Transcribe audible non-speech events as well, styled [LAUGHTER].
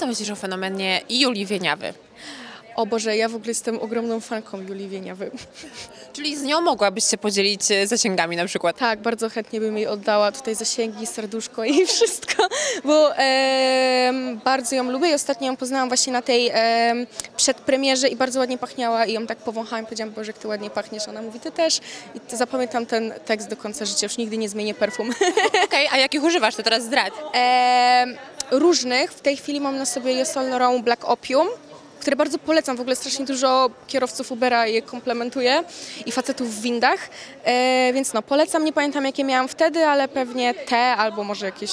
Co myślisz o fenomenie Julii Wieniawy? O Boże, ja w ogóle jestem ogromną fanką Julii Wieniawy. Czyli z nią mogłabyś się podzielić e, zasięgami na przykład. Tak, bardzo chętnie bym jej oddała tutaj zasięgi, serduszko i [LAUGHS] wszystko, bo em, bardzo ją lubię i ostatnio ją poznałam właśnie na tej em, przedpremierze i bardzo ładnie pachniała i ją tak powąchałam i powiedziałam, Boże, jak ty ładnie pachniesz. Ona mówi, ty też. I to zapamiętam ten tekst do końca życia, już nigdy nie zmienię perfum. [LAUGHS] Okej, a jakich używasz, to teraz zdradź. Em, różnych, w tej chwili mam na sobie Laurent Black Opium, które bardzo polecam, w ogóle strasznie dużo kierowców Ubera je komplementuje i facetów w windach, e, więc no polecam, nie pamiętam jakie miałam wtedy, ale pewnie te albo może jakieś